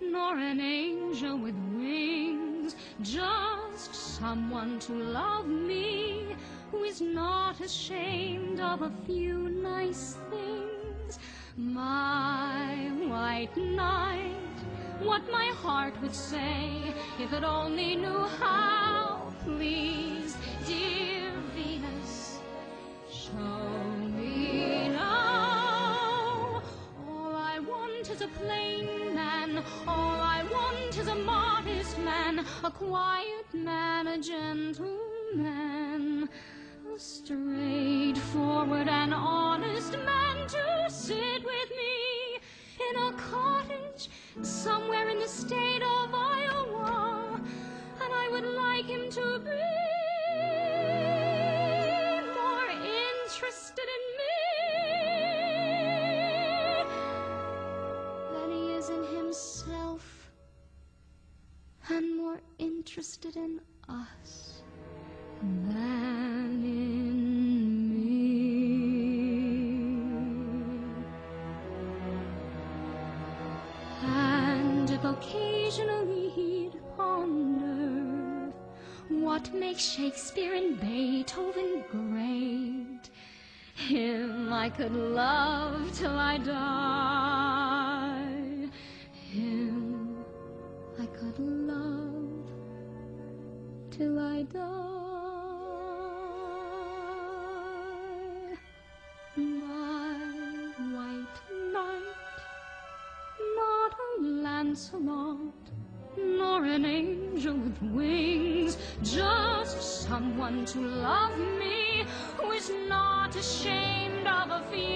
nor an angel with wings, just someone to love me who is not ashamed of a few nice things. My white knight, what my heart would say if it only knew how. Please, dear is a plain man. All I want is a modest man, a quiet man, a gentleman, a straightforward and honest man to sit with me in a cottage somewhere in the state of Iowa. And I would like him to be interested in us than in me. And if occasionally he'd ponder what makes Shakespeare and Beethoven great, him I could love till I die. Till I die. My white knight, not a Lancelot, nor an angel with wings, just someone to love me who is not ashamed of a. My